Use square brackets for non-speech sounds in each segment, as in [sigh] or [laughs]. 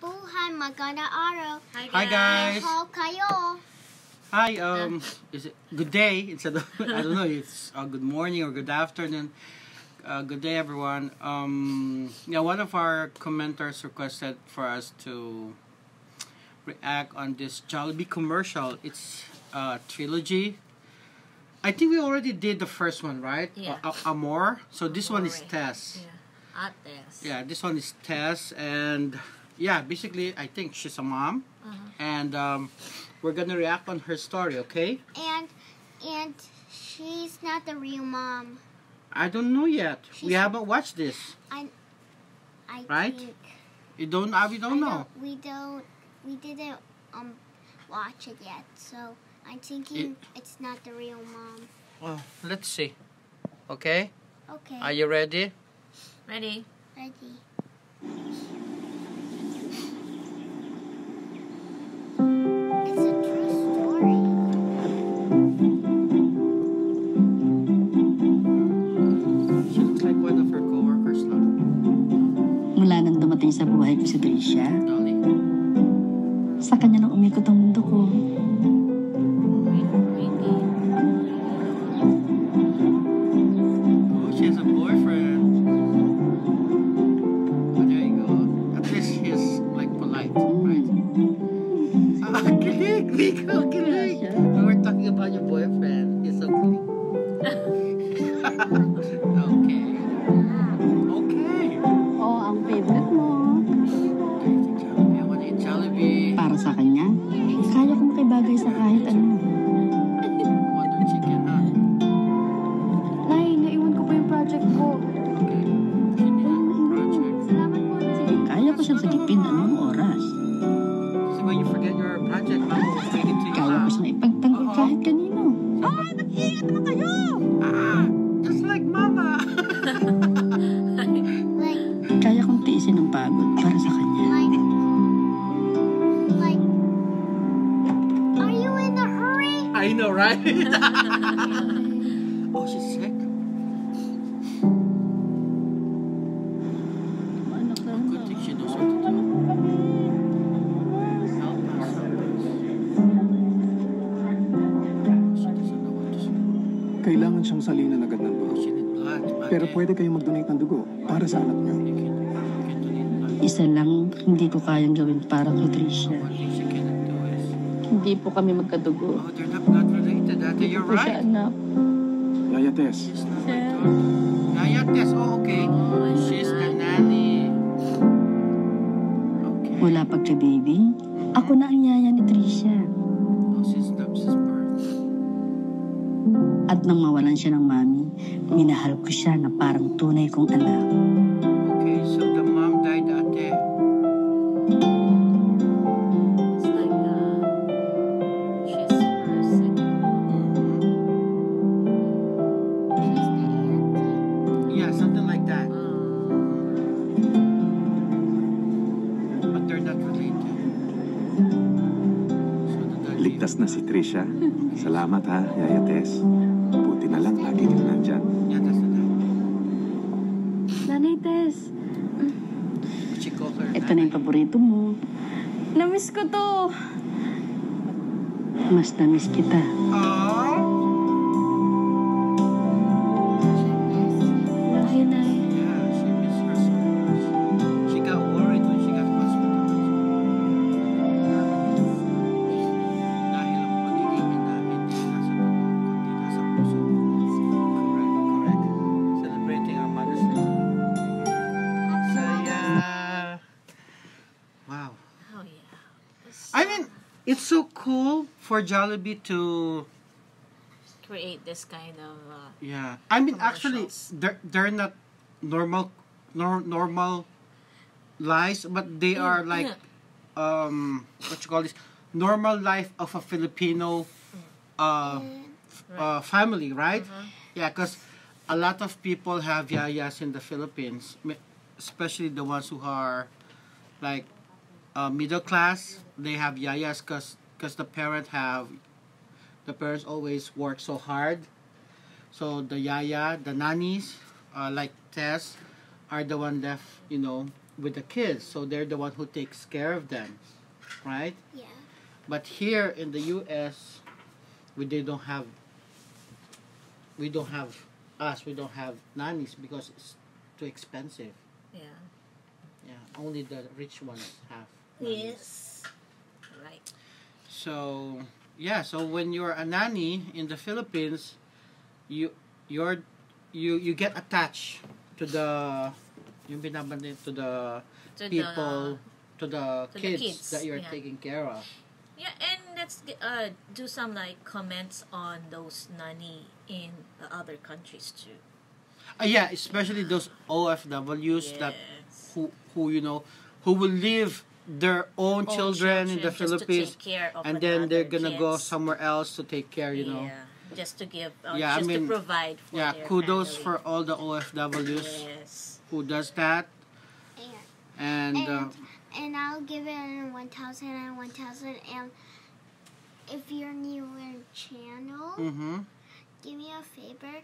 Buhay maganda araw. Hi guys. Hello kayo. Hi. Um, is it good day [laughs] instead of I don't know. It's uh, good morning or good afternoon. Uh, good day, everyone. Um, yeah, one of our commenters requested for us to react on this Jollibee commercial. It's a trilogy. I think we already did the first one, right? Yeah. A- A- Amor. So this one is Amore. Tess. Yeah. Ates. Yeah, this one is Tess, and yeah, basically, I think she's a mom, Uh-huh. and um, we're gonna react on her story. Okay? And and she's not the real mom. I don't know yet. we haven't watched this. I Right? think. You don't. Uh, we don't I know. don't- we don't. We didn't um watch it yet, so I'm thinking it's not the real mom. Well, let's see. Okay. Okay. Are you ready? Ready? ready? Kilig! Miko, kilig! We were talking about your boyfriend. He's so kilig. [laughs] okay. Okay. Kanya, kaya kong makibagay sa kahit ano. Nay, naiwan ko pa yung project ko. Po. Kaya ko siyang sagipin anong oras. So when you forget your project, Mama right? [laughs] oh, she's sick. Anak Oh, good thing she knows what to do. Say. Kailangan siyang salinan agad ng dugo. Pero pwede kayong mag-donate ng dugo para sa anak niyo. Isa lang hindi ko kayang gawin para kay Tricia. Hindi po kami magkadugo. Oh, they're not blood related. Ate, you're Hindi siya right. anak. Yaya Tess, She's not my daughter. Naya Tess, oh, okay. Oh, She's the nanny. Okay. Mula pagka-baby, ako na ang yaya ni Tricia. Oh, since Dubs' birth. At nang mawalan siya ng mami, minahal ko siya na parang tunay kong anak. Ligtas na si Tricia. Salamat ha, Yaya Tess. Buti na lang lagi kang nandyan. Nanay Tess, ito na yung paborito mo. Namiss ko to. Mas namiss kita. Oh! It's so cool for Jollibee to create this kind of, uh, Yeah, I mean actually they're they're not normal nor, normal lives, but they are like um what you call this normal life of a Filipino uh, f- uh family, right? Yeah, because a lot of people have yayas in the Philippines, especially the ones who are like uh, middle class. They have yayas because because the parent have the parents always work so hard So the yaya, the nannies, uh, like Tess, are the one left, you know, with the kids, so they're the one who takes care of them, right? Yeah. But here in the U.S., we they don't have. We don't have us. We don't have nannies because it's too expensive. Yeah. Yeah, only the rich ones have. Nannies. Yes. Right. So yeah, so when you're a nanny in the Philippines, you you're you you get attached to the yung binabanggit to the To people to the, the kids, kids, that you're yeah. taking care of. Yeah, and let's uh, do some like comments on those nanny in the other countries too. Uh, yeah, especially those OFWs that who who you know who will leave their own, Own children, in the just to Philippines take care of and then they're gonna go somewhere else to take care, you know. Yeah, just to give, uh, Yeah, I just mean, to provide for Yeah, their kudos family. for all the OFWs Yes. who does that And and uh, and, and I'll give it a 1,000 and 1,000. And if you're new in channel, mm -hmm. do me a favor.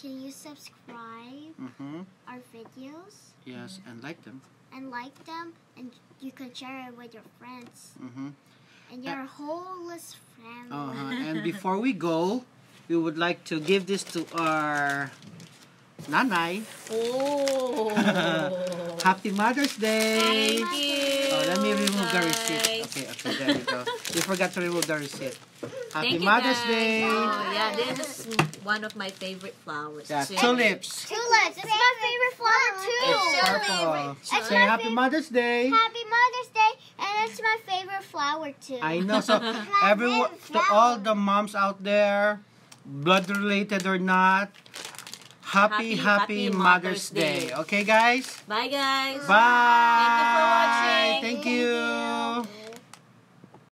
Can you subscribe mhm our videos yes and like them. and like them? And you can share it with your friends Mhm. and your whole list family. Uh-huh. [laughs] and before we go, we would like to give this to our nanay. Oh. [laughs] Happy Mother's Day! Thank you. Oh, let me remove the receipt. Okay, okay, there you go. You forgot to remove the receipt. Happy Thank you, Mother's guys. Day! Oh, yeah, this is one of my favorite flowers. Yeah, too. tulips. Tulips. It's my favorite flower too. It's purple. Say Happy Mother's Day. Happy Mother's Day, and it's my favorite flower too. I know. So [laughs] everyone, to all the moms out there, blood related or not, happy, Happy, happy, happy Mother's Mother's Day. Day. Okay, guys? Bye, guys. Bye. Thank you for watching.